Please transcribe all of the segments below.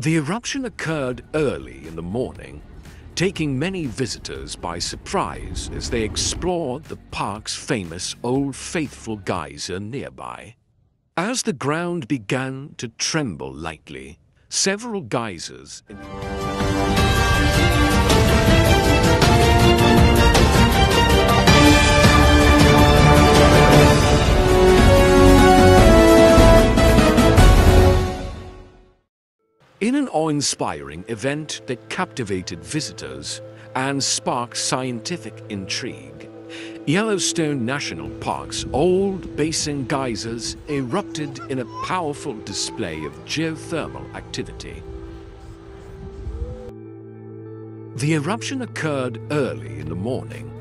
The eruption occurred early in the morning, taking many visitors by surprise as they explored the park's famous Old Faithful geyser nearby. As the ground began to tremble lightly, several geysers... In an awe-inspiring event that captivated visitors and sparked scientific intrigue, Yellowstone National Park's old basin geysers erupted in a powerful display of geothermal activity. The eruption occurred early in the morning,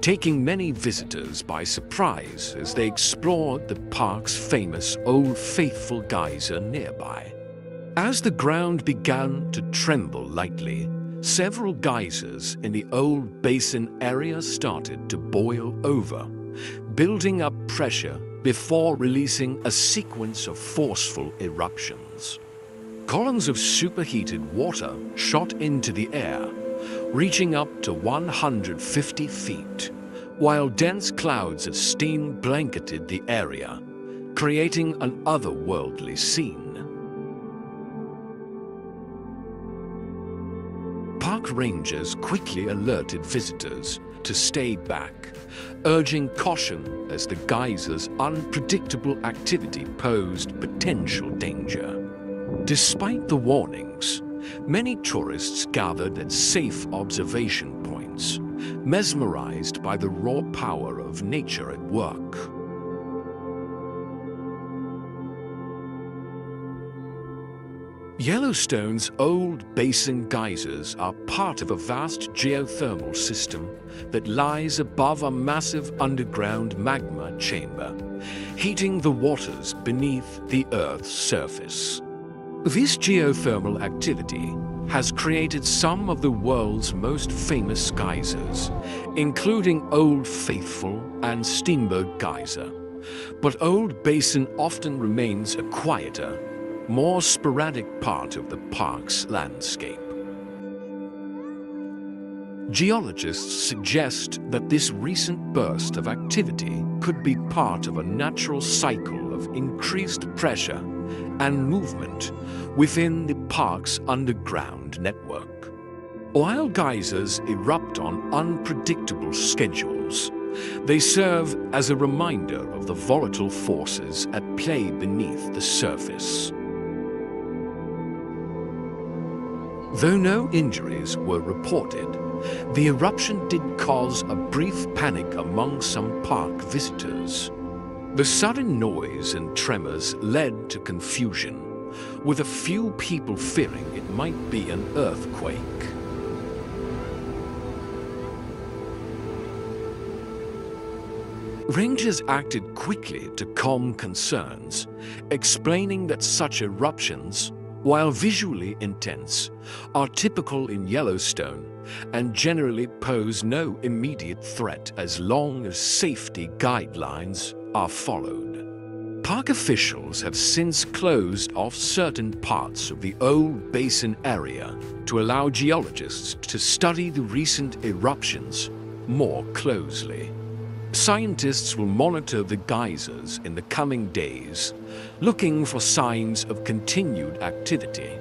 taking many visitors by surprise as they explored the park's famous Old Faithful geyser nearby. As the ground began to tremble lightly, several geysers in the old basin area started to boil over, building up pressure before releasing a sequence of forceful eruptions. Columns of superheated water shot into the air, reaching up to 150 feet, while dense clouds of steam blanketed the area, creating an otherworldly scene. Park rangers quickly alerted visitors to stay back, urging caution as the geysers' unpredictable activity posed potential danger. Despite the warnings, many tourists gathered at safe observation points, mesmerized by the raw power of nature at work. Yellowstone's old basin geysers are part of a vast geothermal system that lies above a massive underground magma chamber, heating the waters beneath the Earth's surface. This geothermal activity has created some of the world's most famous geysers, including Old Faithful and Steamboat Geyser. But Old Basin often remains a quieter more sporadic part of the park's landscape. Geologists suggest that this recent burst of activity could be part of a natural cycle of increased pressure and movement within the park's underground network. While geysers erupt on unpredictable schedules, they serve as a reminder of the volatile forces at play beneath the surface. Though no injuries were reported, the eruption did cause a brief panic among some park visitors. The sudden noise and tremors led to confusion, with a few people fearing it might be an earthquake. Rangers acted quickly to calm concerns, explaining that such eruptions while visually intense, are typical in Yellowstone and generally pose no immediate threat as long as safety guidelines are followed. Park officials have since closed off certain parts of the old basin area to allow geologists to study the recent eruptions more closely. Scientists will monitor the geysers in the coming days, looking for signs of continued activity.